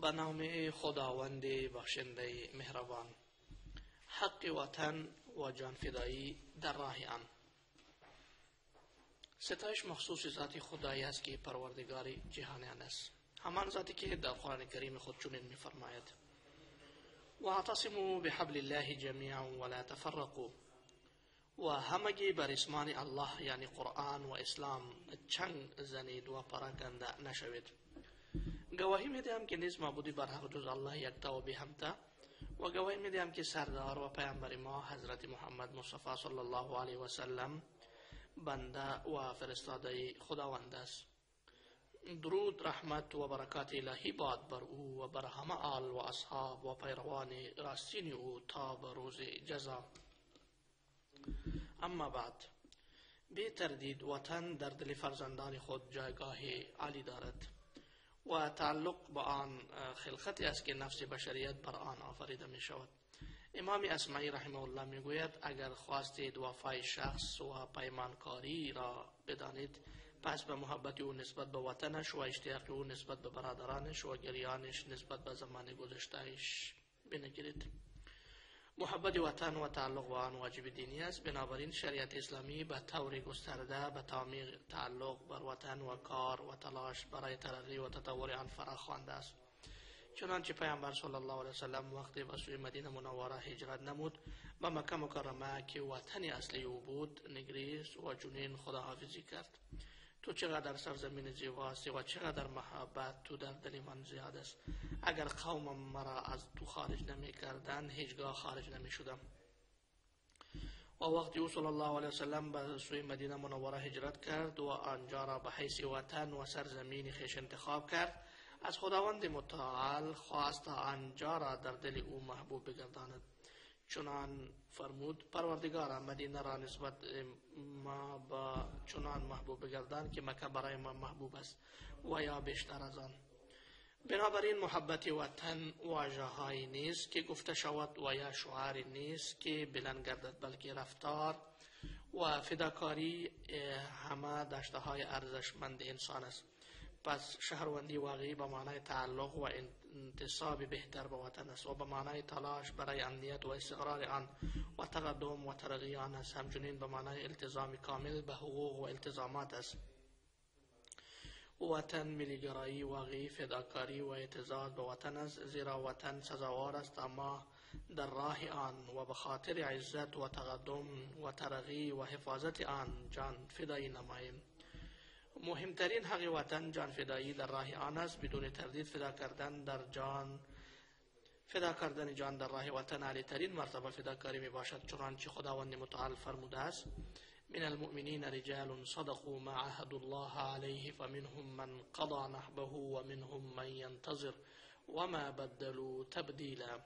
به نام خداوند بخشنده مهربان حق وطن و جان فدایی در راه آن ستایش مخصوص ذات خدایی است که پروردگار جهانیان است. همان ذاتی که در قرآن کریم خود چنین میفرماید. واعتصموا بحبل الله جمیعا ولا تفرقوا. و همگی بر اسمان الله یعنی قرآن و اسلام چنگ زنید و پراکنده نشوید گواهی می‌دهم که نیز معبودی بر حق جز الله یکتا و همتا و گواهی می‌دهم که سردار و پیامبر ما حضرت محمد مصطفی صلی الله علیه و سلم بنده و فرستاده خداوند است. درود رحمت و برکات الهی باد بر او و بر همه آل و اصحاب و پیروان راستین او تا به روز جزا. اما بعد بی تردید وطن در دل فرزندان خود جایگاه عالی دارد. و تعلق با آن خلقتی است که نفس بشریت بر آن آفریده می شود امام اسمعی رحمه الله می گوید اگر خواستید وفای شخص و پیمانکاری را بدانید پس به محبت او نسبت به وطنش و اشتیاق او نسبت به برادرانش و گریانش نسبت به زمان گذشتهش بنگیرید محبت وطن و تعلق با آن واجب دینی است. بنابراین شریعت اسلامی به طور گسترده به تعلق بر وطن و کار و تلاش برای ترقی و تطور آن فراخوانده است. چنانچه پیامبر صلی الله علیه وسلم وقتی به سوی مدینه منوره هجرت نمود به مکه مکرمه که وطن اصلی او بود نگریست و جنین خداحافظی کرد. تو چقدر سرزمین زیباستی و چقدر محبت تو در دل من زیاد است. اگر قوم مرا از تو خارج نمی کردن هیچگاه خارج نمی شدم و وقتی او صلی الله علیه وسلم به سوی مدینه منوره هجرت کرد و آنجا را به حیث وطن و سرزمین خیش انتخاب کرد از خداوند متعال خواست آنجا را در دل او محبوب بگرداند. چنان فرمود پروردگار مدینه را نسبت ما با چنان محبوب بگردان که مکه برای ما محبوب است و یا بیشتر از آن. بنابراین محبت وطن واجه های نیست که گفته شود و یا شعار نیست که بلند گردد بلکه رفتار و فداکاری همه داشته های ارزشمند انسان است. پس شهروندی واقعی به معنای تعلق و انتصاب بهتر به وطن است و به معنای تلاش برای امنیت و استقرار آن و تقدم و ترقی آن است. همچنین به معنای التزام کامل به حقوق و التزامات است. وطن ملیگرایی واقعی فداکاری و اعتزاز به وطن است زیرا وطن سزاوار است اما در راه آن و به خاطر عزت و تقدم و ترقی و حفاظت آن جان فدایی نماییم. مهمترین حق وطن جان فدایی در راه آن است بدون تردید فدا کردن در جان فدا کردن جان در راه وطن علی ترین مرتبه فداکاری می باشد چنانچه خداوند متعال فرموده است من المؤمنین رجال صدقوا ما عهد الله عليه فمنهم من قضى نحبه ومنهم من ينتظر وما بدلوا تبدیلا.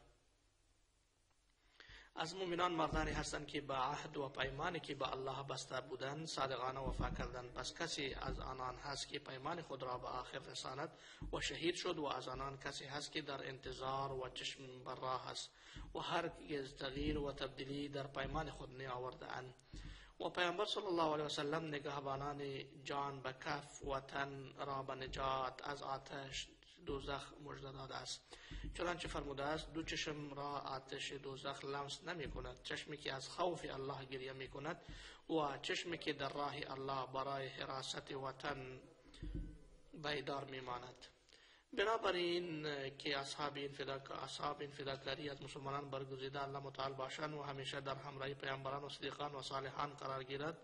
از مؤمنان مردانی هستند که به عهد و پیمانی که به الله بسته بودند صادقانه وفا کردند پس کسی از آنان هست که پیمان خود را به آخر رساند و شهید شد و از آنان کسی هست که در انتظار و چشم بر راه است و هرگز تغییر و تبدیلی در پیمان خود نیاورده اند. و پیامبر صلی الله علیه وسلم نگهبانان جان به کف و تن را به نجات از آتش دوزخ مژده داده است. چنانچه فرموده است دو چشم را آتش دوزخ لمس نمی کند چشمی که از خوف الله گریه می کند و چشمی که در راه الله برای حراست وطن بیدار می ماند بنابراین که اصحاب این اصحاب این فداکاری از مسلمانان برگزیده الله متعال باشند و همیشه در همراهی پیامبران و صدیقان و صالحان قرار گیرد.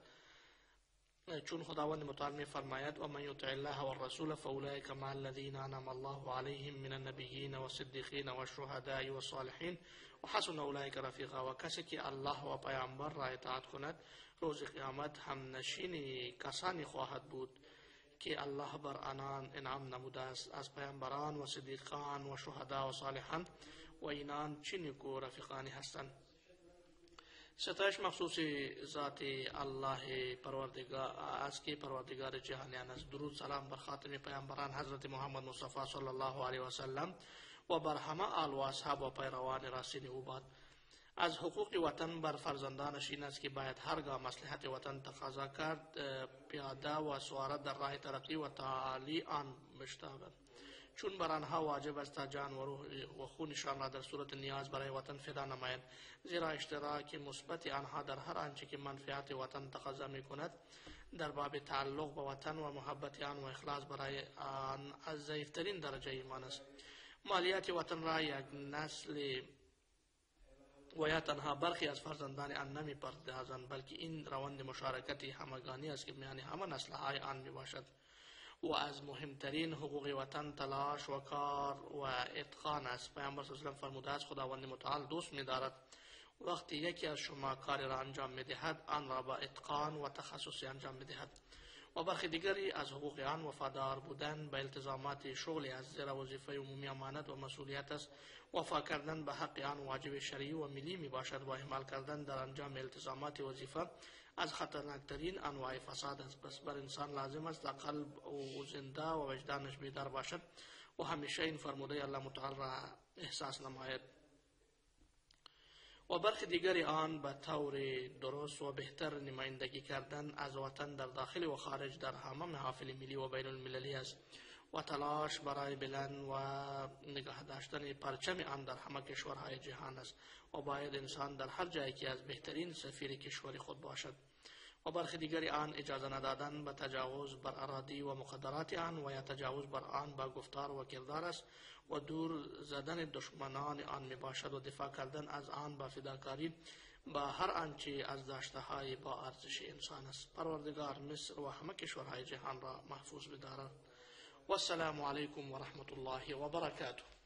چون خداوند متعال می فرماید و من یطع الله و الرسول فاولئک مع الذین أنعم الله علیهم من النبیین و صدیقین و شهداء و صالحین و حسن اولئک رفیقا و کسی که الله و پیامبر را اطاعت کند. روز قیامت هم نشین کسانی خواهد بود که الله بر آنان انعام نموده است از پیامبران و صدیقان و شهدا و صالحان. و اینان چه نیکو رفیقانی هستند؟ ستایش مخصوص ذات الله پروردگار است که پروردگار جهانیان است درود، سلام بر خاتم پیامبران حضرت محمد مصطفی صلی الله علیه و سلم و بر همه آل و اصحاب و پیروان راسین او باد از حقوق وطن بر فرزندانش این است که باید هرگاه مصلحت وطن تقاضا کرد، پیاده و سواره در راه ترقی و تعالی آن بشتابند چون بر آنها واجب است تا جان و روح و خونشان را در صورت نیاز برای وطن فدا نماید. زیرا اشتراک مثبت آنها در هر آنچه که منفعت وطن تقاضا می کند در باب تعلق به وطن و محبت آن و اخلاص برای آن از ضعیفترین درجه ایمان است. مالیات وطن را یک نسل و یا تنها برخی از فرزندان آن نمی پردازند بلکه این روند مشارکتی همگانی است که میان همه نسل های آن می باشد و از مهمترین حقوق وطن تلاش و کار و اتقان است. پیامبر صلی الله فرموده است خداوند متعال دوست می دارد وقتی یکی از شما کاری را انجام می دهد آن را با اتقان و تخصصی انجام می دهد و برخی دیگری از حقوق آن وفادار بودن به التزامات شغلی از زیر وظیفه عمومی امانت و مسئولیت است. وفا کردن به حق آن واجب شرعی و ملی می باشد. و اهمال کردن در انجام التزامات وظیفه از خطرناکترین انواع فساد است. پس بر انسان لازم است قلب و زنده و وجدانش بیدار باشد. و همیشه این فرموده الله متعال را احساس نماید و برخی دیگری آن به طور درست و بهتر نمایندگی کردن از وطن در داخل و خارج در همه محافل ملی و بین المللی است و تلاش برای بلند و نگاه داشتن پرچم آن در همه کشورهای جهان است و باید انسان در هر جایی که از بهترین سفیر کشور خود باشد. و برخی دیگری آن اجازه ندادن به تجاوز بر اراضی و مقدرات آن و یا تجاوز بر آن با گفتار و کردار است و دور زدن دشمنان آن می باشد و دفاع کردن از آن با فداکاری با هر آنچه از داشته های با ارزش انسان است. پروردگار مصر و همه کشورهای جهان را محفوظ بدارد. والسلام عليكم ورحمة الله وبركاته